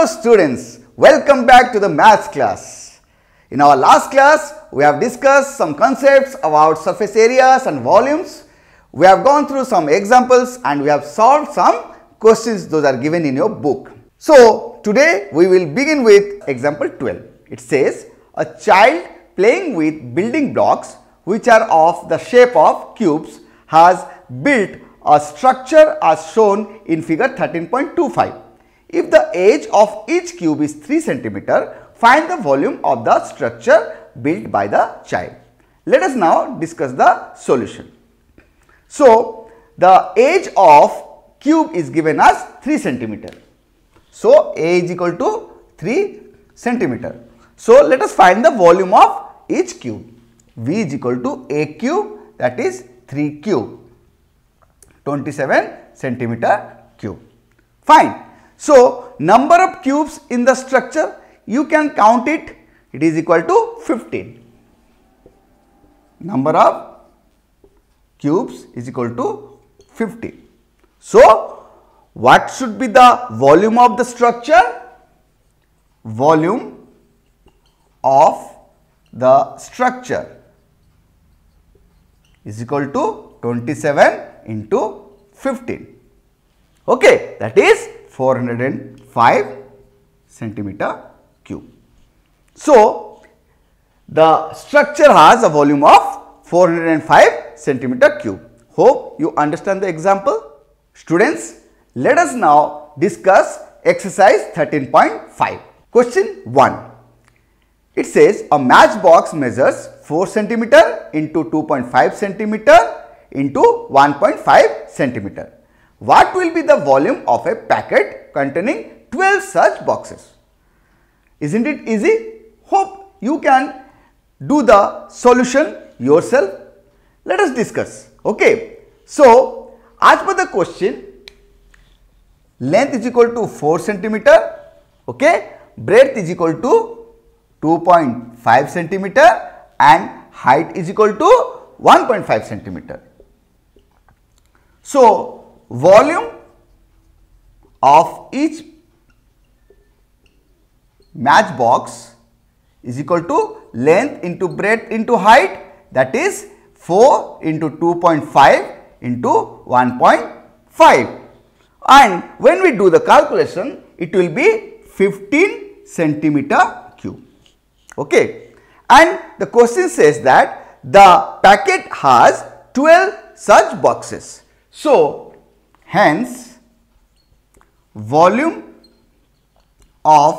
Hello students, welcome back to the maths class. In our last class, we have discussed some concepts about surface areas and volumes. We have gone through some examples and we have solved some questions those are given in your book. So, today we will begin with example 12. It says, a child playing with building blocks which are of the shape of cubes has built a structure as shown in figure 13.25. If the edge of each cube is 3 centimeter, find the volume of the structure built by the child. Let us now discuss the solution. So, the edge of cube is given as 3 centimeter. So, A is equal to 3 centimeter. So, let us find the volume of each cube. V is equal to A cube that is 3 cube 27 centimeter cube. Fine. So, number of cubes in the structure you can count it it is equal to 15. Number of cubes is equal to 15. So, what should be the volume of the structure? Volume of the structure is equal to 27 into 15. Okay, that is 405 centimeter cube. So, the structure has a volume of 405 centimeter cube. Hope you understand the example. Students, let us now discuss exercise 13.5. Question 1. It says a matchbox measures 4 centimeter into 2.5 centimeter into 1.5 centimeter. What will be the volume of a packet containing 12 such boxes? Isn't it easy? Hope you can do the solution yourself. Let us discuss. Okay. So, as per the question, length is equal to 4 centimeter, okay, breadth is equal to 2.5 centimeter and height is equal to 1.5 centimeter. So, volume of each matchbox is equal to length into breadth into height that is 4 into 2.5 into 1.5 and when we do the calculation it will be 15 centimeter cube. Okay. And the question says that the packet has 12 such boxes. So hence volume of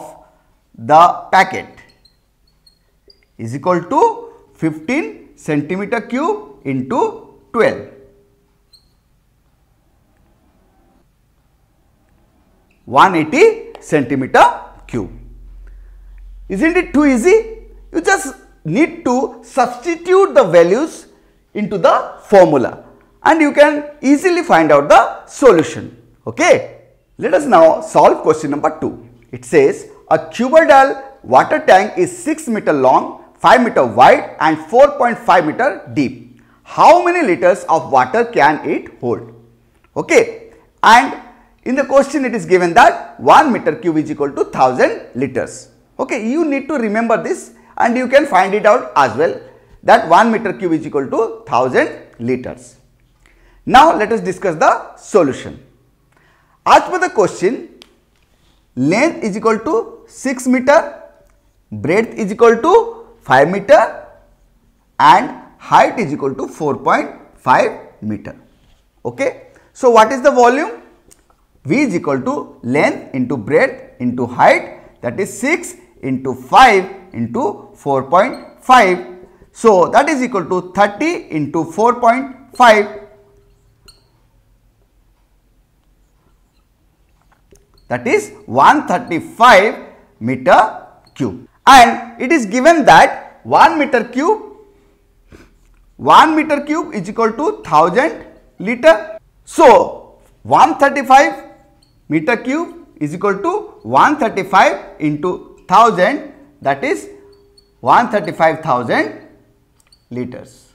the packet is equal to 15 centimeter cube into 12. 180 centimeter cube. Isn't it too easy? You just need to substitute the values into the formula and you can easily find out the solution. Okay. Let us now solve question number 2. It says a cuboidal water tank is 6 meter long, 5 meter wide and 4.5 meter deep. How many liters of water can it hold? Okay. And in the question it is given that 1 meter cube is equal to 1000 liters. Okay. You need to remember this and you can find it out as well that 1 meter cube is equal to 1000 liters. Now let us discuss the solution. As per the question, length is equal to 6 meter, breadth is equal to 5 meter and height is equal to 4.5 meter. Okay. So, what is the volume? V is equal to length into breadth into height that is 6 into 5 into 4.5. So, that is equal to 30 into 4.5 that is 135 meter cube and it is given that 1 meter cube 1 meter cube is equal to 1000 liter. So, 135 meter cube is equal to 135 into 1000 that is 135,000 liters.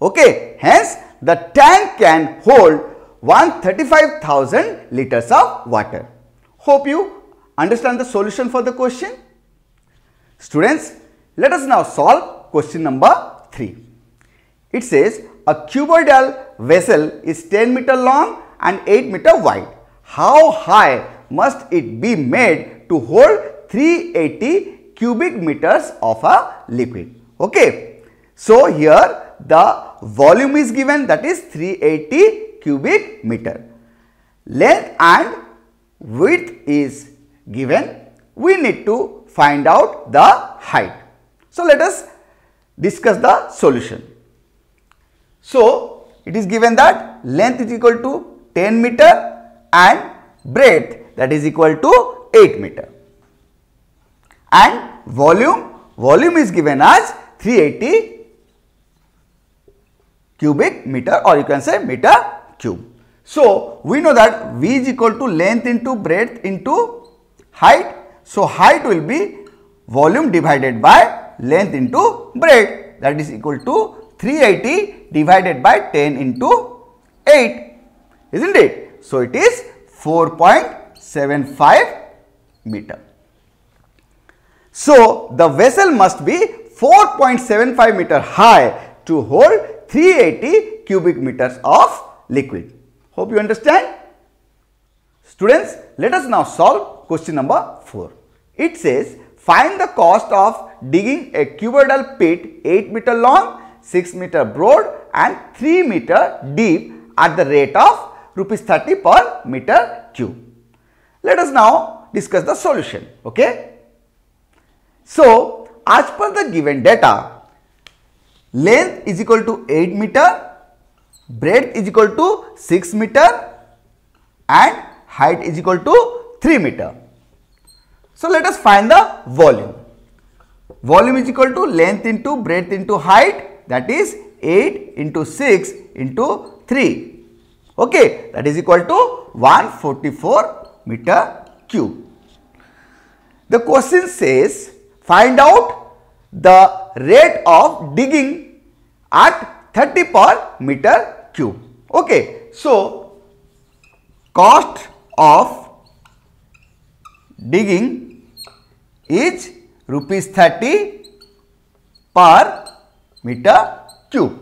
Okay. Hence, the tank can hold 135,000 liters of water. Hope you understand the solution for the question? Students, let us now solve question number 3. It says a cuboidal vessel is 10 meter long and 8 meter wide. How high must it be made to hold 380 cubic meters of a liquid? Okay. So, here the volume is given that is 380 cubic meter. Length and width is given. We need to find out the height. So, let us discuss the solution. So, it is given that length is equal to 10 meter and breadth that is equal to 8 meter and volume volume is given as 380 cubic meter or you can say meter cube. So, we know that V is equal to length into breadth into height. So, height will be volume divided by length into breadth that is equal to 380 divided by 10 into 8 isn't it. So, it is 4.75 meter. So, the vessel must be 4.75 meter high to hold 380 cubic meters of liquid. Hope you understand. Students, let us now solve question number 4. It says, find the cost of digging a cuboidal pit 8 meter long, 6 meter broad and 3 meter deep at the rate of rupees 30 per meter cube. Let us now discuss the solution. Okay. So, as per the given data, length is equal to 8 meter, breadth is equal to 6 meter and height is equal to 3 meter. So, let us find the volume. Volume is equal to length into breadth into height that is 8 into 6 into 3. Okay, that is equal to 144 meter cube. The question says find out the rate of digging at 30 per meter cube. Okay. So, cost of digging is rupees 30 per meter cube.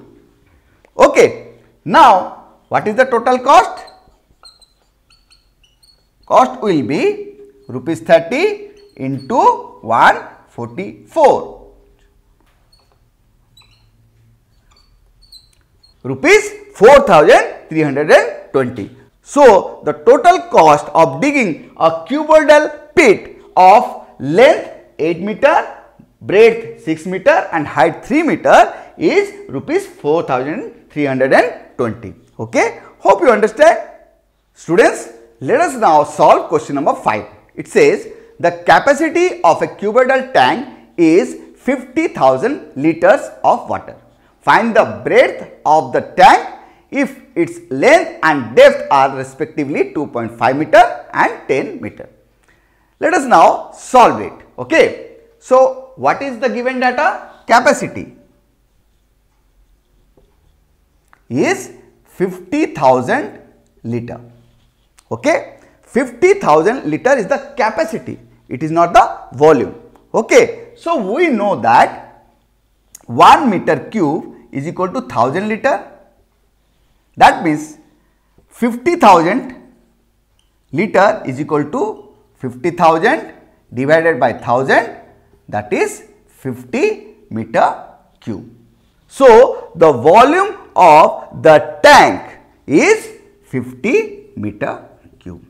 Okay. Now, what is the total cost? Cost will be rupees 30 into 144. Rupees 4320. So, the total cost of digging a cuboidal pit of length 8 meter, breadth 6 meter and height 3 meter is rupees 4320. Okay. Hope you understand. Students, let us now solve question number 5. It says the capacity of a cuboidal tank is 50,000 liters of water. Find the breadth of the tank if its length and depth are respectively 2.5 meter and 10 meter. Let us now solve it. Okay. So, what is the given data? Capacity is 50,000 liter. Okay. 50,000 liter is the capacity. It is not the volume. Okay. So, we know that 1 meter cube is equal to 1000 liter. That means 50,000 liter is equal to 50,000 divided by 1000 that is 50 meter cube. So, the volume of the tank is 50 meter cube.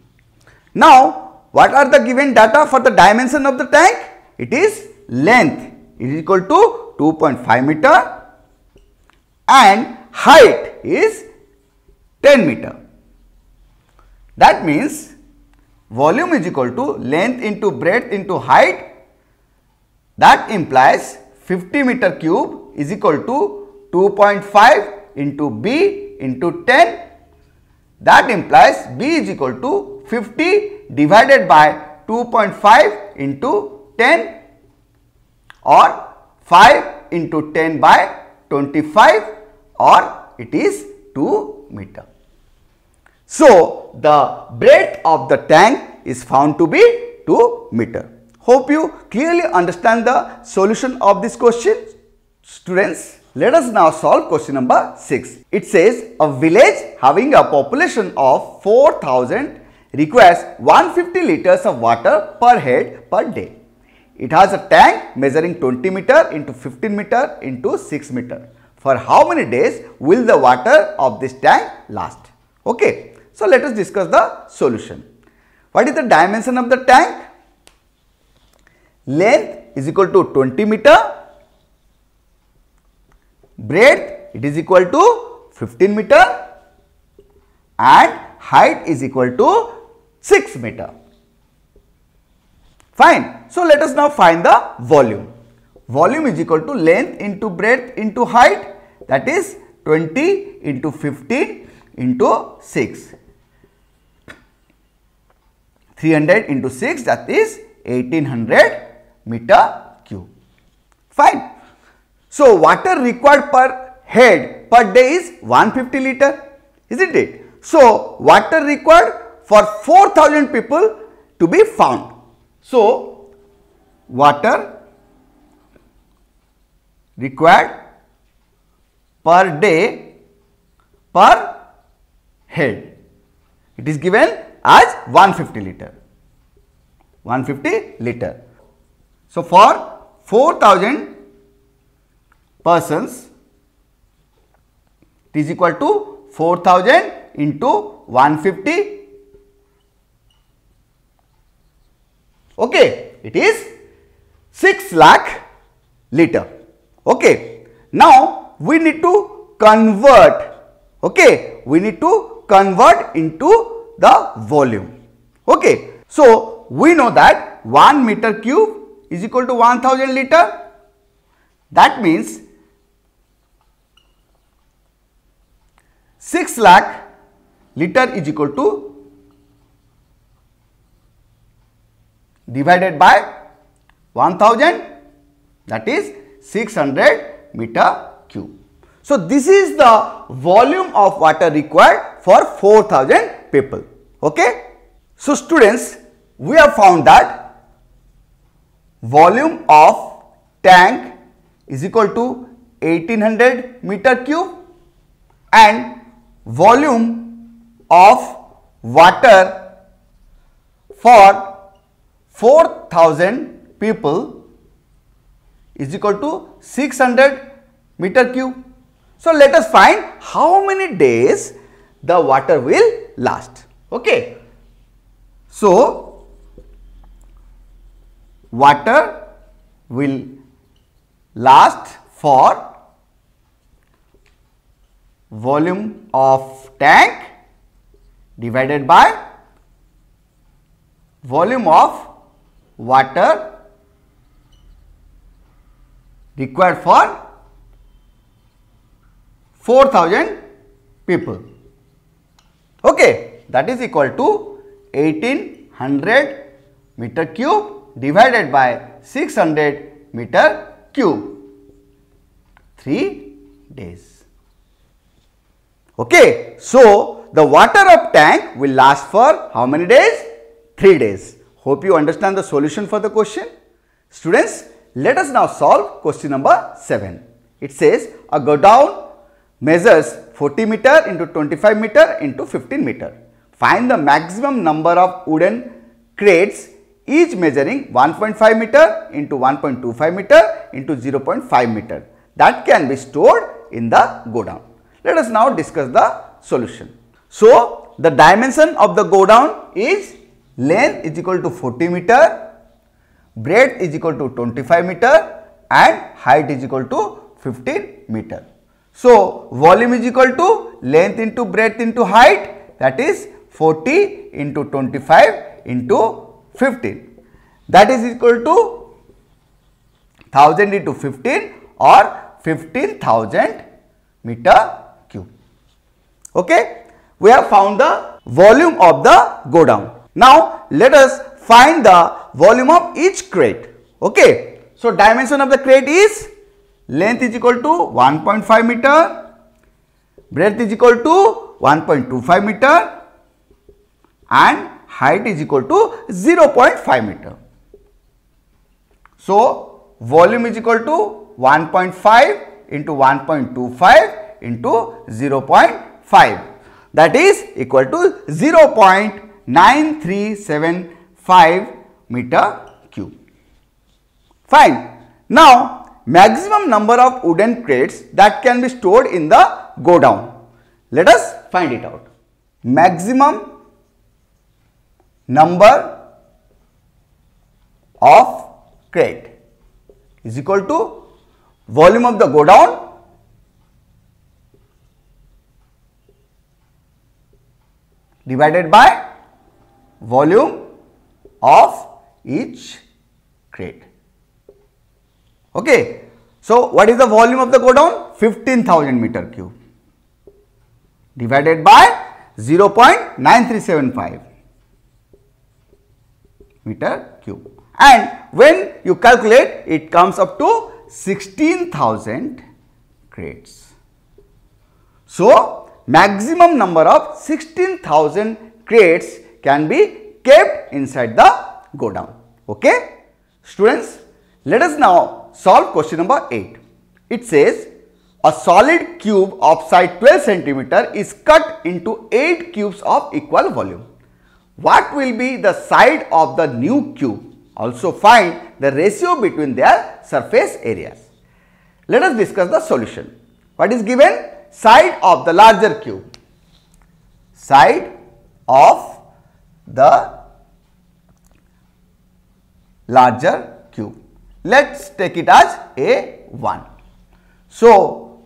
Now, what are the given data for the dimension of the tank? It is length is equal to 2.5 meter and height is 10 meter. That means volume is equal to length into breadth into height. That implies 50 meter cube is equal to 2.5 into b into 10 that implies b is equal to 50 divided by 2.5 into 10 or 5 into 10 by 25 or it is 2 meter. So, the breadth of the tank is found to be 2 meter. Hope you clearly understand the solution of this question. Students, let us now solve question number 6. It says a village having a population of 4000 requires 150 liters of water per head per day. It has a tank measuring 20 meter into 15 meter into 6 meter. For how many days will the water of this tank last? Okay. So, let us discuss the solution. What is the dimension of the tank? Length is equal to 20 meter, breadth it is equal to 15 meter and height is equal to 6 meter. Fine. So, let us now find the volume. Volume is equal to length into breadth into height that is 20 into 15 into 6. 300 into 6 that is 1800 meter cube. Fine. So, water required per head per day is 150 liter isn't it? So, water required for 4000 people to be found. So, water required per day per head. It is given as 150 liter. 150 liter. So, for 4000 persons it is equal to 4000 into 150 okay it is 6 lakh liter okay now we need to convert. Okay? We need to convert into the volume. Okay? So we know that 1 meter cube is equal to 1000 liter. That means 6 lakh liter is equal to divided by 1000 that is 600 meter. So, this is the volume of water required for 4000 people. Okay? So, students we have found that volume of tank is equal to 1800 meter cube and volume of water for 4000 people is equal to 600 meter cube. So, let us find how many days the water will last. Okay. So, water will last for volume of tank divided by volume of water required for 4000 people. Okay, that is equal to 1800 meter cube divided by 600 meter cube 3 days. Okay. So, the water of tank will last for how many days? 3 days. Hope you understand the solution for the question. Students, let us now solve question number 7. It says a godown measures 40 meter into 25 meter into 15 meter. Find the maximum number of wooden crates each measuring 1.5 meter into 1.25 meter into 0.5 meter that can be stored in the godown. Let us now discuss the solution. So, the dimension of the godown is length is equal to 40 meter, breadth is equal to 25 meter and height is equal to 15 meter. So, volume is equal to length into breadth into height that is 40 into 25 into 15 that is equal to 1000 into 15 or 15,000 meter cube. Okay. We have found the volume of the godown. Now, let us find the volume of each crate. Okay. So, dimension of the crate is length is equal to 1.5 meter, breadth is equal to 1.25 meter and height is equal to 0.5 meter. So, volume is equal to 1.5 into 1.25 into 0.5 that is equal to 0.9375 meter cube. Fine. Now, maximum number of wooden crates that can be stored in the godown. Let us find it out. Maximum number of crate is equal to volume of the godown divided by volume of each crate. Okay. So, what is the volume of the godown? 15,000 meter cube divided by 0.9375 meter cube and when you calculate it comes up to 16,000 crates. So, maximum number of 16,000 crates can be kept inside the godown. Okay? Students, let us now solve question number 8. It says a solid cube of side 12 centimeter is cut into 8 cubes of equal volume. What will be the side of the new cube? Also find the ratio between their surface areas. Let us discuss the solution. What is given? Side of the larger cube. Side of the larger cube. Let us take it as A1. So,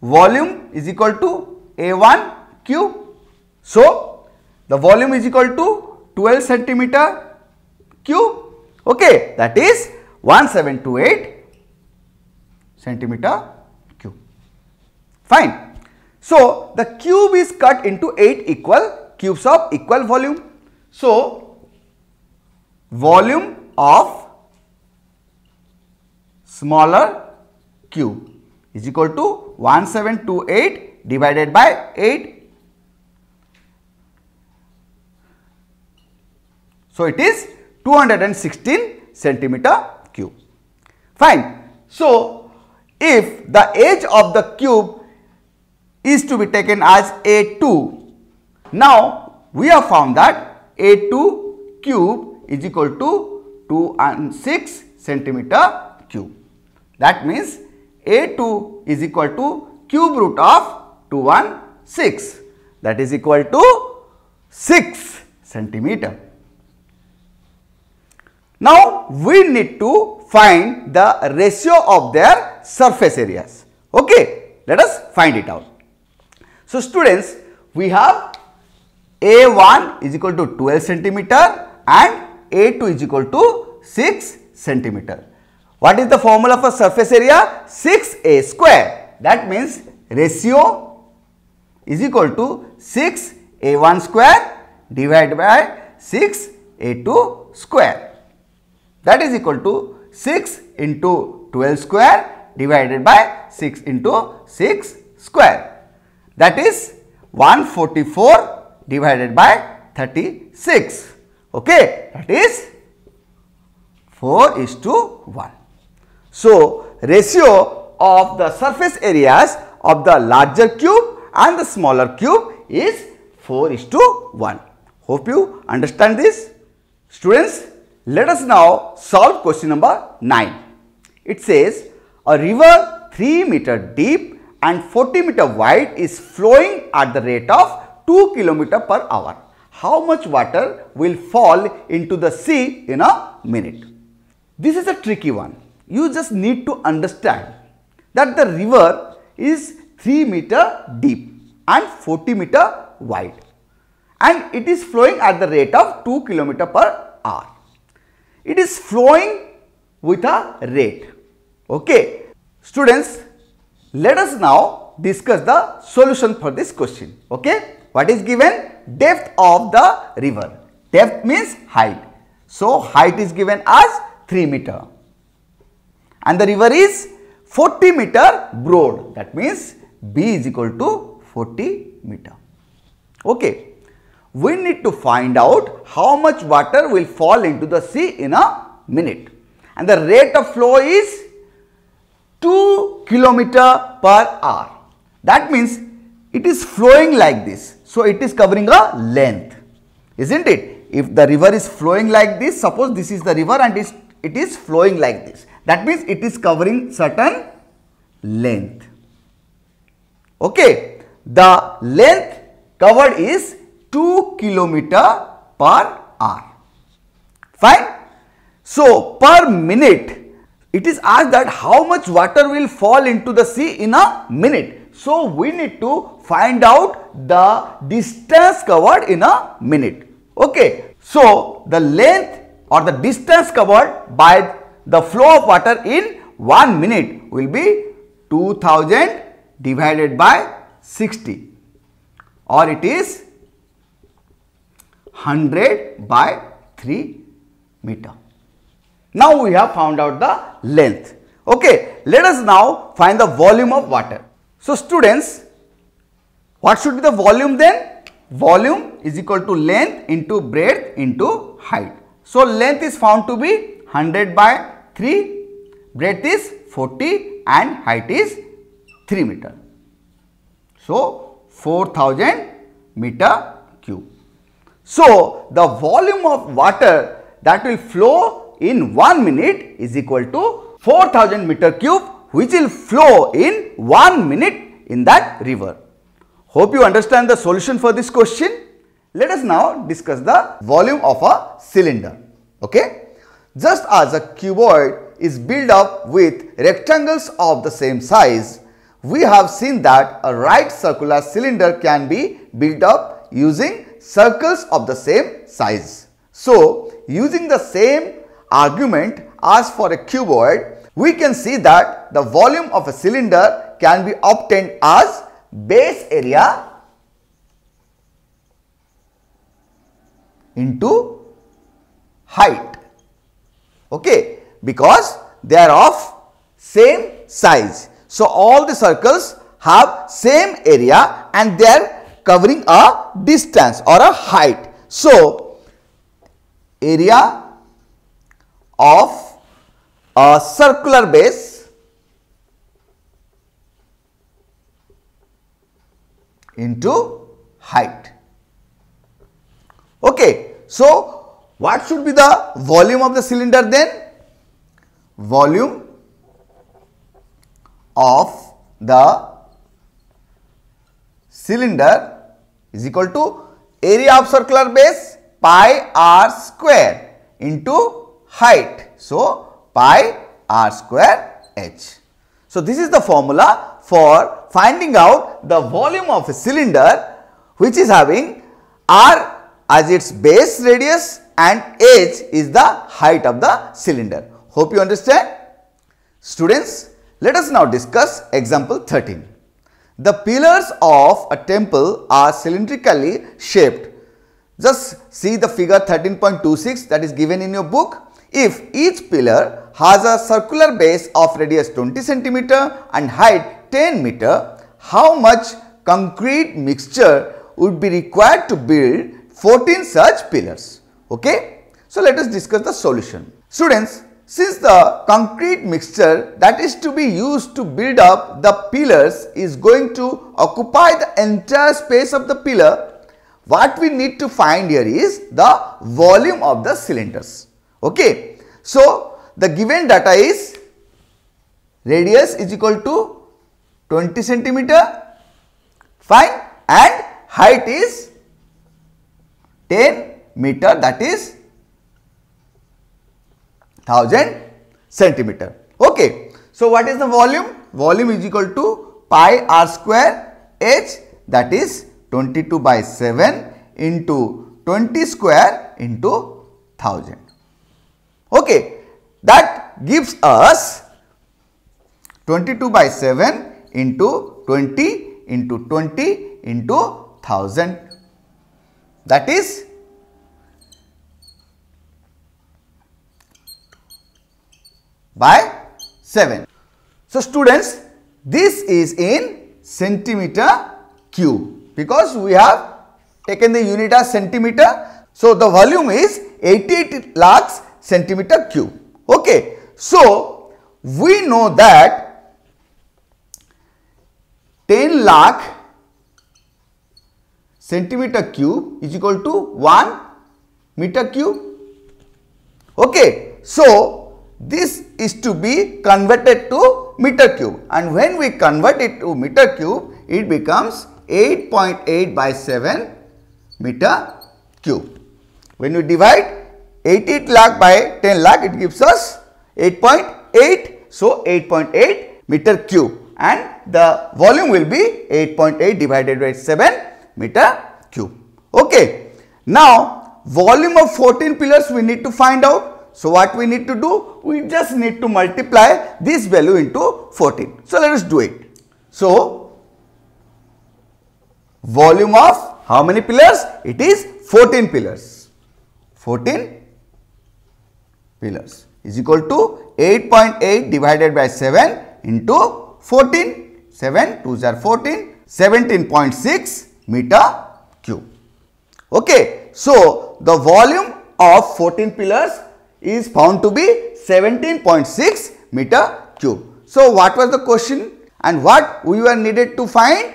volume is equal to A1 cube. So, the volume is equal to 12 centimeter cube. Okay, that is 1728 centimeter cube. Fine. So, the cube is cut into 8 equal cubes of equal volume. So, volume of smaller cube is equal to 1728 divided by 8. So, it is 216 centimeter cube. Fine. So, if the edge of the cube is to be taken as A2, now we have found that A2 cube is equal to 2 and 6 centimeter cube. That means A2 is equal to cube root of 216 that is equal to 6 centimeter. Now, we need to find the ratio of their surface areas. Okay, let us find it out. So, students, we have A1 is equal to 12 centimeter and A2 is equal to 6 centimeter. What is the formula for surface area? 6a square. That means ratio is equal to 6a1 square divided by 6a2 square. That is equal to 6 into 12 square divided by 6 into 6 square. That is 144 divided by 36. Okay, that is 4 is to 1. So, ratio of the surface areas of the larger cube and the smaller cube is 4 is to 1. Hope you understand this. Students, let us now solve question number 9. It says a river 3 meter deep and 40 meter wide is flowing at the rate of 2 kilometer per hour. How much water will fall into the sea in a minute? This is a tricky one you just need to understand that the river is 3 meter deep and 40 meter wide and it is flowing at the rate of 2 kilometer per hour. It is flowing with a rate. Okay. Students, let us now discuss the solution for this question. Okay. What is given? Depth of the river. Depth means height. So, height is given as 3 meter and the river is 40 meter broad that means B is equal to 40 meter. Okay. we need to find out how much water will fall into the sea in a minute. And the rate of flow is 2 kilometer per hour. That means it is flowing like this. So, it is covering a length, isn't it? If the river is flowing like this, suppose this is the river and it is flowing like this. That means it is covering certain length. Okay. The length covered is 2 kilometer per hour. Fine. So, per minute it is asked that how much water will fall into the sea in a minute. So, we need to find out the distance covered in a minute. Okay. So, the length or the distance covered by the flow of water in 1 minute will be 2000 divided by 60 or it is 100 by 3 meter. Now we have found out the length. Okay, let us now find the volume of water. So students, what should be the volume then? Volume is equal to length into breadth into height. So length is found to be 100 by 3, breadth is 40 and height is 3 meter. So, 4000 meter cube. So, the volume of water that will flow in 1 minute is equal to 4000 meter cube which will flow in 1 minute in that river. Hope you understand the solution for this question. Let us now discuss the volume of a cylinder. Okay? Just as a cuboid is built up with rectangles of the same size, we have seen that a right circular cylinder can be built up using circles of the same size. So, using the same argument as for a cuboid, we can see that the volume of a cylinder can be obtained as base area into height okay because they are of same size so, all the circles have same area and they are covering a distance or a height. So, area of a circular base into height. Okay. So, what should be the volume of the cylinder then? Volume of the cylinder is equal to area of circular base pi r square into height. So, pi r square h. So, this is the formula for finding out the volume of a cylinder which is having r as its base radius and h is the height of the cylinder. Hope you understand. Students, let us now discuss example 13. The pillars of a temple are cylindrically shaped. Just see the figure 13.26 that is given in your book. If each pillar has a circular base of radius 20 centimeter and height 10 meter, how much concrete mixture would be required to build 14 such pillars? Okay. So, let us discuss the solution. Students, since the concrete mixture that is to be used to build up the pillars is going to occupy the entire space of the pillar, what we need to find here is the volume of the cylinders. Okay. So, the given data is radius is equal to 20 centimeter fine and height is 10 meter that is 1000 centimeter. Okay. So, what is the volume? Volume is equal to pi r square h that is 22 by 7 into 20 square into 1000. Okay. That gives us 22 by 7 into 20 into 20 into 1000 that is by 7. So, students this is in centimeter cube because we have taken the unit as centimeter. So, the volume is 88 lakhs centimeter cube. Okay. So, we know that 10 lakh centimeter cube is equal to 1 meter cube. Okay. So, this is to be converted to meter cube and when we convert it to meter cube, it becomes 8.8 by 7 meter cube. When we divide 88 lakh by 10 lakh, it gives us 8.8. So, 8.8 meter cube and the volume will be 8.8 divided by 7 meter cube. Okay. Now, volume of 14 pillars we need to find out. So, what we need to do? We just need to multiply this value into 14. So, let us do it. So, volume of how many pillars? It is 14 pillars. 14 pillars is equal to 8.8 divided by 7 into 14. 7 2s are 14, 17.6 meter cube. Okay. So, the volume of 14 pillars is found to be 17.6 meter cube. So, what was the question and what we were needed to find?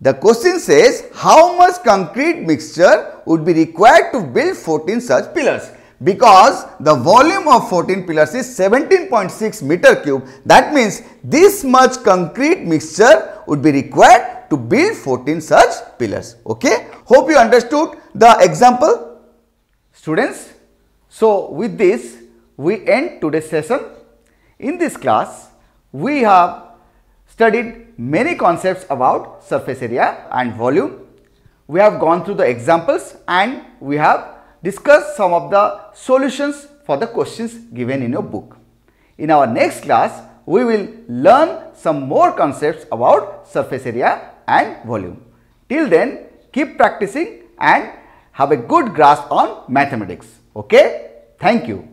The question says how much concrete mixture would be required to build 14 such pillars? Because the volume of 14 pillars is 17.6 meter cube. That means this much concrete mixture would be required to build 14 such pillars. Okay? Hope you understood the example. Students so with this we end today's session in this class we have studied many concepts about surface area and volume. We have gone through the examples and we have discussed some of the solutions for the questions given in your book. In our next class, we will learn some more concepts about surface area and volume. Till then, keep practicing and have a good grasp on mathematics. Okay? Thank you.